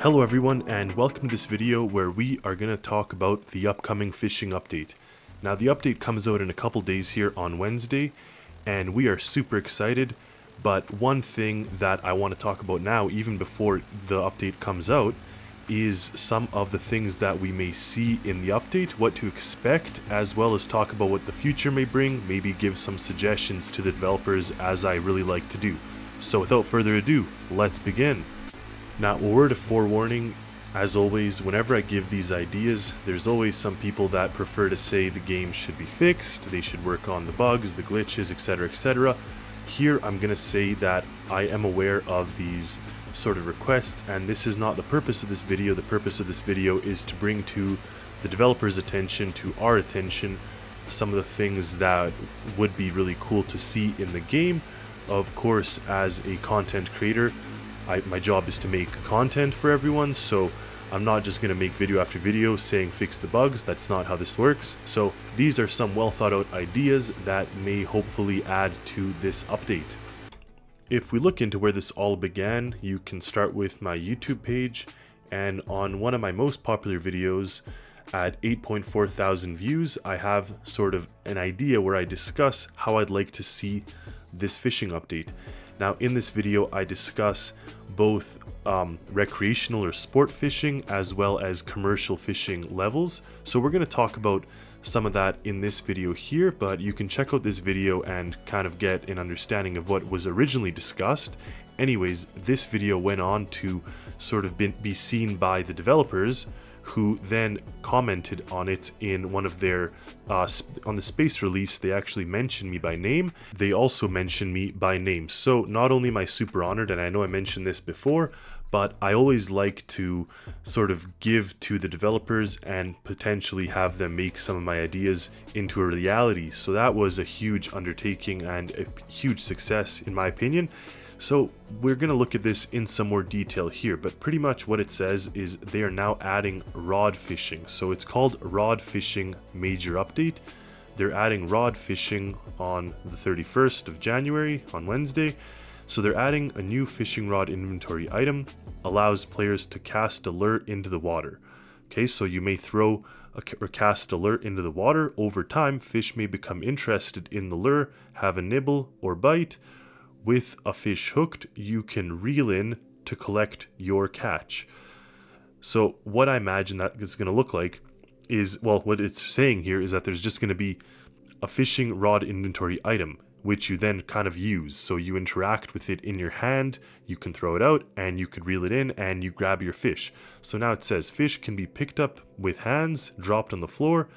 Hello everyone and welcome to this video where we are going to talk about the upcoming fishing update. Now the update comes out in a couple days here on Wednesday and we are super excited but one thing that I want to talk about now even before the update comes out is some of the things that we may see in the update, what to expect, as well as talk about what the future may bring, maybe give some suggestions to the developers as I really like to do. So without further ado, let's begin. Now, a word of forewarning, as always, whenever I give these ideas, there's always some people that prefer to say the game should be fixed, they should work on the bugs, the glitches, etc, etc. Here, I'm going to say that I am aware of these sort of requests, and this is not the purpose of this video. The purpose of this video is to bring to the developer's attention, to our attention, some of the things that would be really cool to see in the game. Of course, as a content creator, I, my job is to make content for everyone, so I'm not just going to make video after video saying fix the bugs, that's not how this works. So these are some well thought out ideas that may hopefully add to this update. If we look into where this all began, you can start with my YouTube page, and on one of my most popular videos, at 8.4 thousand views, I have sort of an idea where I discuss how I'd like to see this fishing update. Now in this video I discuss both um, recreational or sport fishing as well as commercial fishing levels. So we're going to talk about some of that in this video here, but you can check out this video and kind of get an understanding of what was originally discussed. Anyways, this video went on to sort of be seen by the developers who then commented on it in one of their uh, on the space release they actually mentioned me by name. They also mentioned me by name. So not only am i super honored and i know i mentioned this before but i always like to sort of give to the developers and potentially have them make some of my ideas into a reality. So that was a huge undertaking and a huge success in my opinion so we're going to look at this in some more detail here, but pretty much what it says is they are now adding rod fishing. So it's called Rod Fishing Major Update. They're adding rod fishing on the 31st of January, on Wednesday. So they're adding a new fishing rod inventory item, allows players to cast a lure into the water. Okay, so you may throw a, or cast a lure into the water. Over time, fish may become interested in the lure, have a nibble or bite, with a fish hooked, you can reel in to collect your catch. So what I imagine that is going to look like is, well, what it's saying here is that there's just going to be a fishing rod inventory item, which you then kind of use. So you interact with it in your hand, you can throw it out, and you could reel it in, and you grab your fish. So now it says fish can be picked up with hands, dropped on the floor.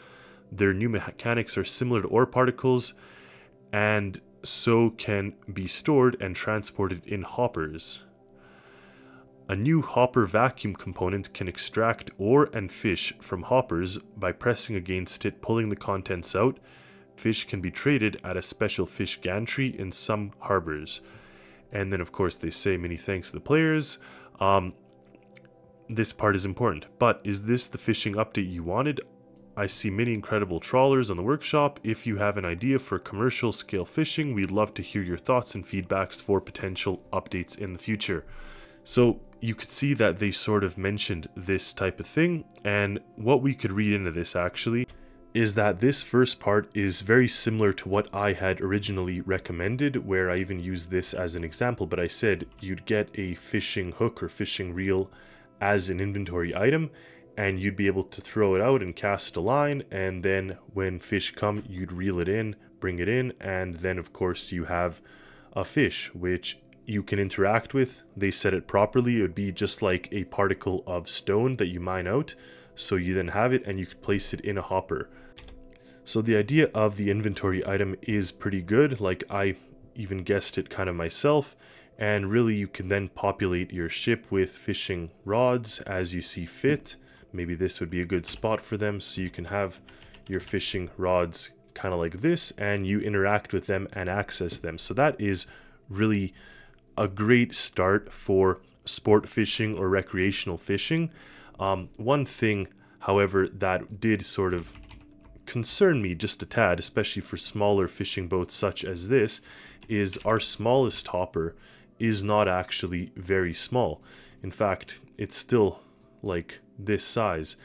Their new mechanics are similar to ore particles, and so can be stored and transported in hoppers. A new hopper vacuum component can extract ore and fish from hoppers by pressing against it, pulling the contents out. Fish can be traded at a special fish gantry in some harbors. And then, of course, they say many thanks to the players. Um, this part is important. But is this the fishing update you wanted? I see many incredible trawlers on the workshop. If you have an idea for commercial scale fishing, we'd love to hear your thoughts and feedbacks for potential updates in the future. So you could see that they sort of mentioned this type of thing, and what we could read into this actually is that this first part is very similar to what I had originally recommended, where I even used this as an example, but I said you'd get a fishing hook or fishing reel as an inventory item, and you'd be able to throw it out and cast a line and then when fish come you'd reel it in bring it in and then of course you have a fish which you can interact with. They set it properly. It would be just like a particle of stone that you mine out. So you then have it and you could place it in a hopper. So the idea of the inventory item is pretty good. Like i even guessed it kind of myself. And really you can then populate your ship with fishing rods as you see fit maybe this would be a good spot for them so you can have your fishing rods kind of like this and you interact with them and access them. So that is really a great start for sport fishing or recreational fishing. Um, one thing, however, that did sort of concern me just a tad, especially for smaller fishing boats such as this, is our smallest hopper is not actually very small. In fact, it's still like this size.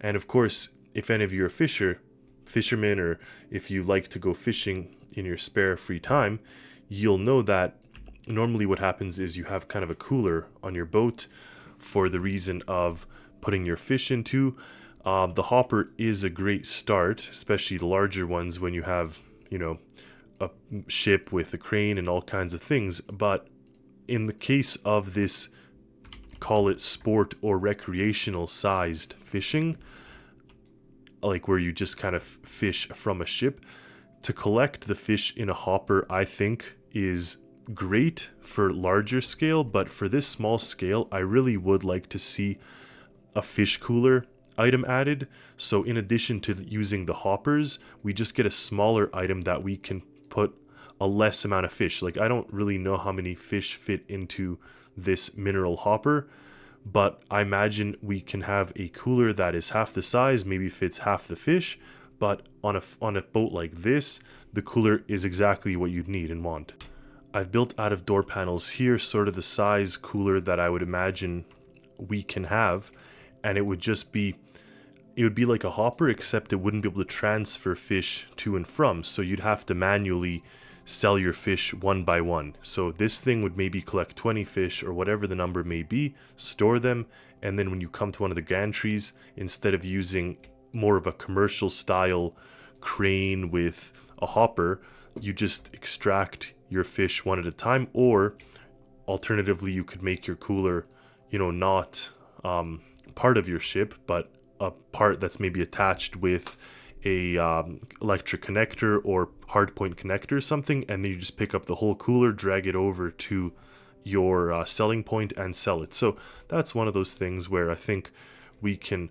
And of course, if any of you are fisher, fishermen, or if you like to go fishing in your spare free time, you'll know that normally what happens is you have kind of a cooler on your boat for the reason of putting your fish into. Uh, the hopper is a great start, especially the larger ones when you have, you know, a ship with a crane and all kinds of things. But in the case of this, call it sport or recreational sized fishing, like where you just kind of fish from a ship, to collect the fish in a hopper, I think is great for larger scale, but for this small scale, I really would like to see a fish cooler item added. So in addition to using the hoppers, we just get a smaller item that we can put a less amount of fish. Like I don't really know how many fish fit into this mineral hopper, but I imagine we can have a cooler that is half the size, maybe fits half the fish, but on a, on a boat like this, the cooler is exactly what you'd need and want. I've built out of door panels here sort of the size cooler that I would imagine we can have, and it would just be it would be like a hopper except it wouldn't be able to transfer fish to and from. So you'd have to manually sell your fish one by one. So this thing would maybe collect 20 fish or whatever the number may be store them and then when you come to one of the gantries instead of using more of a commercial style crane with a hopper you just extract your fish one at a time or alternatively you could make your cooler you know not um, part of your ship but a part that's maybe attached with a um, electric connector or hardpoint connector or something and then you just pick up the whole cooler drag it over to your uh, selling point and sell it. So that's one of those things where i think we can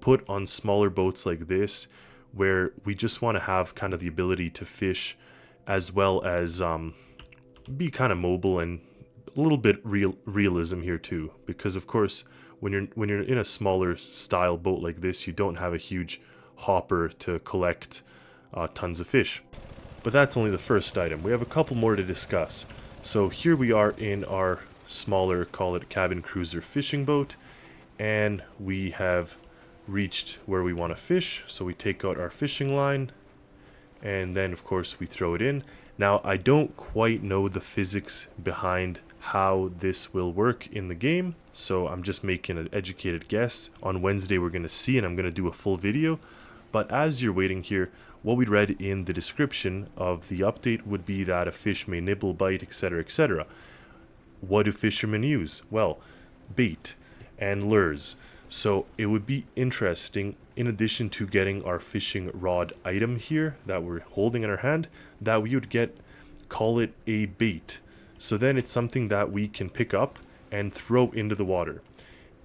put on smaller boats like this where we just want to have kind of the ability to fish as well as um, be kind of mobile and a little bit real realism here too. Because of course when you're when you're in a smaller style boat like this, you don't have a huge hopper to collect uh, tons of fish. But that's only the first item. We have a couple more to discuss. So here we are in our smaller, call it cabin cruiser fishing boat, and we have reached where we want to fish. So we take out our fishing line, and then of course we throw it in. Now I don't quite know the physics behind how this will work in the game. So I'm just making an educated guess. On Wednesday we're going to see and I'm going to do a full video. But as you're waiting here, what we read in the description of the update would be that a fish may nibble, bite, etc, etc. What do fishermen use? Well, bait and lures. So it would be interesting, in addition to getting our fishing rod item here that we're holding in our hand, that we would get, call it a bait. So then it's something that we can pick up and throw into the water.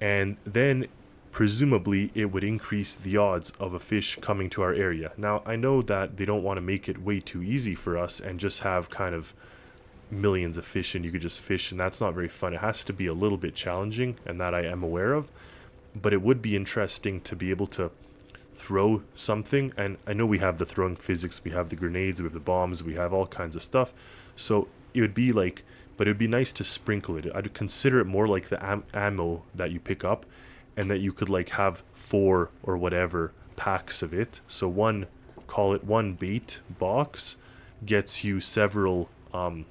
And then presumably it would increase the odds of a fish coming to our area. Now I know that they don't want to make it way too easy for us and just have kind of millions of fish and you could just fish and that's not very fun. It has to be a little bit challenging and that I am aware of. But it would be interesting to be able to throw something and I know we have the throwing physics, we have the grenades, we have the bombs, we have all kinds of stuff. So it would be like, but it would be nice to sprinkle it. I'd consider it more like the am ammo that you pick up, and that you could like have four or whatever packs of it. So one, call it one bait box, gets you several um,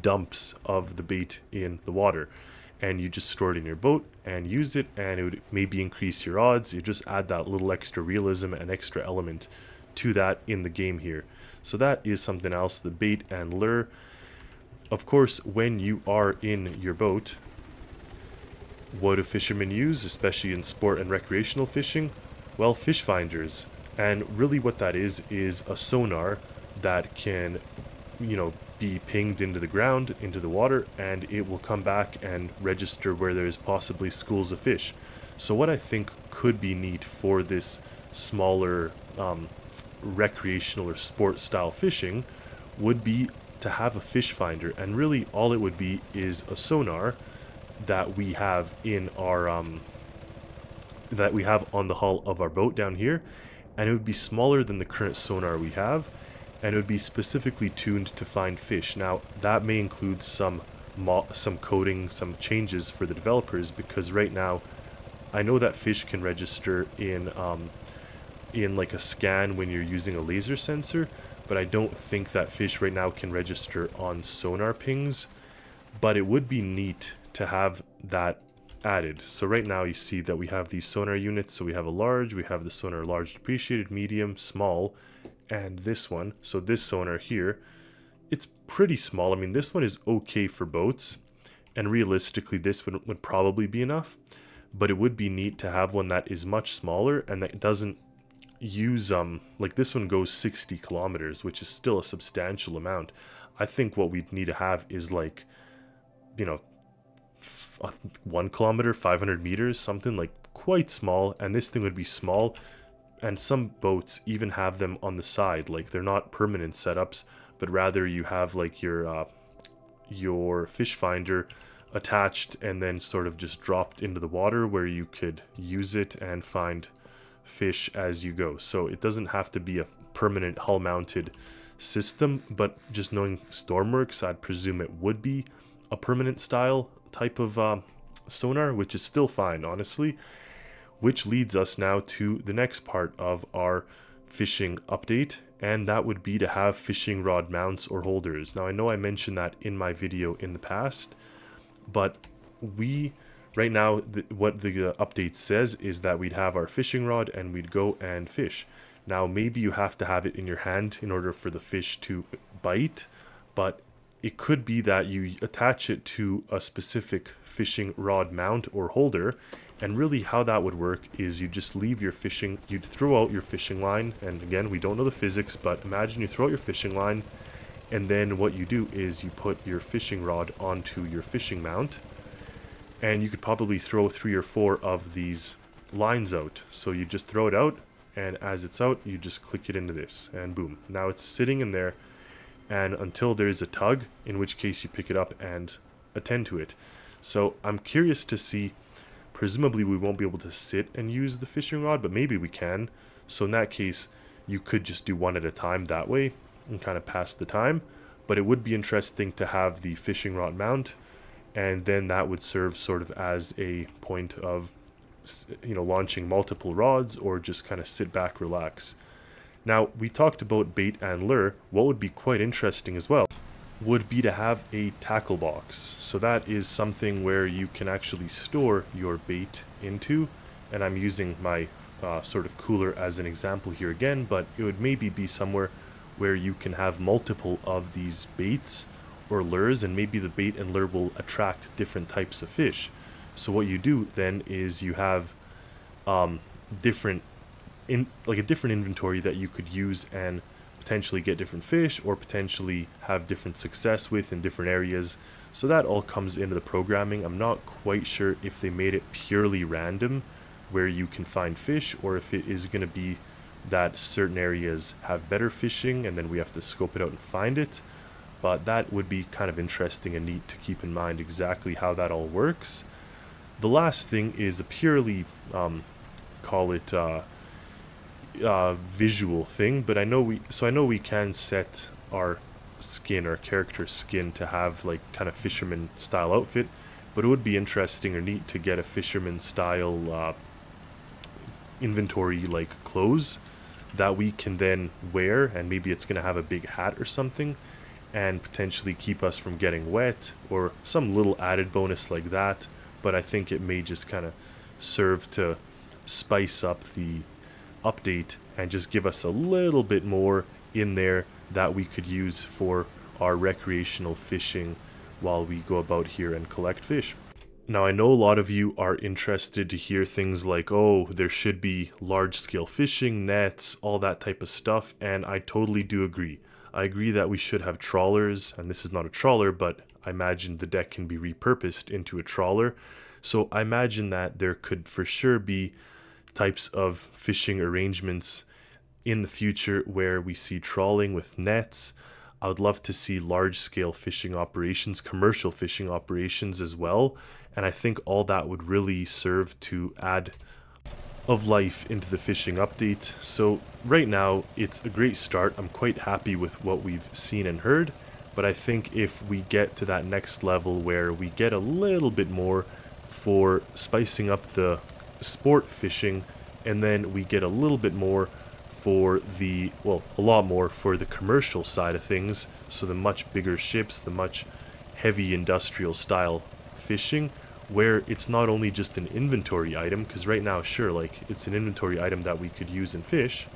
dumps of the bait in the water and you just store it in your boat and use it and it would maybe increase your odds you just add that little extra realism and extra element to that in the game here so that is something else the bait and lure of course, when you are in your boat, what do fishermen use, especially in sport and recreational fishing? Well, fish finders. And really what that is, is a sonar that can, you know, be pinged into the ground, into the water, and it will come back and register where there's possibly schools of fish. So what I think could be neat for this smaller um, recreational or sport style fishing would be to have a fish finder. And really all it would be is a sonar that we have in our um, that we have on the hull of our boat down here. And it would be smaller than the current sonar we have and it would be specifically tuned to find fish. Now that may include some some coding, some changes for the developers because right now, I know that fish can register in um, in like a scan when you're using a laser sensor, but I don't think that fish right now can register on sonar pings. But it would be neat to have that added. So right now you see that we have these sonar units. So we have a large, we have the sonar large depreciated, medium, small, and this one. So this sonar here, it's pretty small. I mean, this one is okay for boats. And realistically, this would, would probably be enough. But it would be neat to have one that is much smaller and that doesn't use, um, like this one goes 60 kilometers, which is still a substantial amount. I think what we'd need to have is like, you know, one kilometer, 500 meters, something like quite small. And this thing would be small. And some boats even have them on the side. Like they're not permanent setups, but rather you have like your, uh, your fish finder attached and then sort of just dropped into the water where you could use it and find fish as you go. So it doesn't have to be a permanent hull mounted system, but just knowing Stormworks, I'd presume it would be a permanent style type of uh, sonar, which is still fine, honestly. Which leads us now to the next part of our fishing update, and that would be to have fishing rod mounts or holders. Now, I know I mentioned that in my video in the past, but we, right now, the, what the uh, update says is that we'd have our fishing rod and we'd go and fish. Now, maybe you have to have it in your hand in order for the fish to bite, but it could be that you attach it to a specific fishing rod mount or holder and really how that would work is you just leave your fishing you'd throw out your fishing line and again we don't know the physics but imagine you throw out your fishing line and then what you do is you put your fishing rod onto your fishing mount and you could probably throw three or four of these lines out so you just throw it out and as it's out you just click it into this and boom now it's sitting in there and until there is a tug, in which case you pick it up and attend to it. So I'm curious to see, presumably we won't be able to sit and use the fishing rod, but maybe we can. So in that case, you could just do one at a time that way and kind of pass the time. But it would be interesting to have the fishing rod mount, and then that would serve sort of as a point of, you know, launching multiple rods or just kind of sit back, relax. Now, we talked about bait and lure. What would be quite interesting as well would be to have a tackle box. So that is something where you can actually store your bait into. And I'm using my uh, sort of cooler as an example here again, but it would maybe be somewhere where you can have multiple of these baits or lures and maybe the bait and lure will attract different types of fish. So what you do then is you have um, different in like a different inventory that you could use and potentially get different fish or potentially have different success with in different areas. So that all comes into the programming. I'm not quite sure if they made it purely random where you can find fish or if it is going to be that certain areas have better fishing and then we have to scope it out and find it. But that would be kind of interesting and neat to keep in mind exactly how that all works. The last thing is a purely, um, call it, uh, uh, visual thing, but I know we so I know we can set our skin, our character skin, to have like kind of fisherman style outfit, but it would be interesting or neat to get a fisherman style uh, inventory like clothes that we can then wear, and maybe it's gonna have a big hat or something, and potentially keep us from getting wet or some little added bonus like that. But I think it may just kind of serve to spice up the update and just give us a little bit more in there that we could use for our recreational fishing while we go about here and collect fish. Now, I know a lot of you are interested to hear things like, oh, there should be large scale fishing, nets, all that type of stuff, and I totally do agree. I agree that we should have trawlers, and this is not a trawler, but I imagine the deck can be repurposed into a trawler. So I imagine that there could for sure be types of fishing arrangements in the future where we see trawling with nets. I would love to see large scale fishing operations, commercial fishing operations as well. And I think all that would really serve to add of life into the fishing update. So right now it's a great start. I'm quite happy with what we've seen and heard, But I think if we get to that next level where we get a little bit more for spicing up the sport fishing, and then we get a little bit more for the, well, a lot more for the commercial side of things, so the much bigger ships, the much heavy industrial style fishing, where it's not only just an inventory item, because right now, sure, like, it's an inventory item that we could use in fish,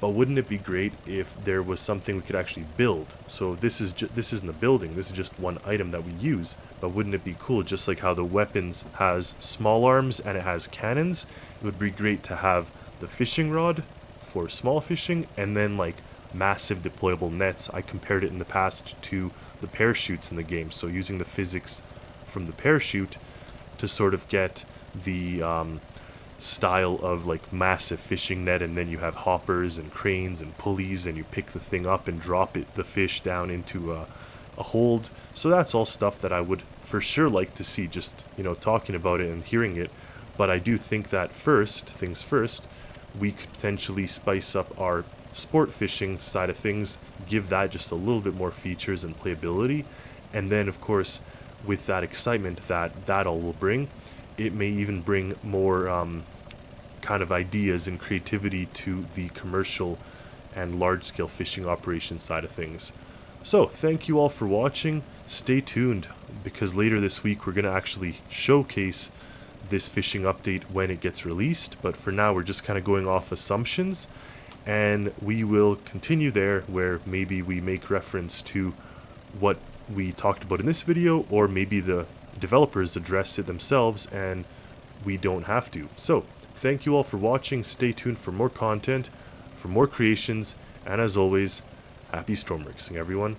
but wouldn't it be great if there was something we could actually build? So this is this isn't a building, this is just one item that we use, but wouldn't it be cool, just like how the weapons has small arms and it has cannons, it would be great to have the fishing rod for small fishing, and then like massive deployable nets. I compared it in the past to the parachutes in the game, so using the physics from the parachute to sort of get the um, style of like massive fishing net and then you have hoppers and cranes and pulleys and you pick the thing up and drop it the fish down into a, a hold. So that's all stuff that i would for sure like to see just you know talking about it and hearing it. But i do think that first things first we could potentially spice up our sport fishing side of things give that just a little bit more features and playability. And then of course with that excitement that that all will bring, it may even bring more um, kind of ideas and creativity to the commercial and large scale fishing operation side of things. So, thank you all for watching. Stay tuned because later this week we're going to actually showcase this fishing update when it gets released. But for now, we're just kind of going off assumptions and we will continue there where maybe we make reference to what we talked about in this video, or maybe the developers address it themselves and we don't have to. So, thank you all for watching. Stay tuned for more content, for more creations, and as always, happy stormworksing, everyone.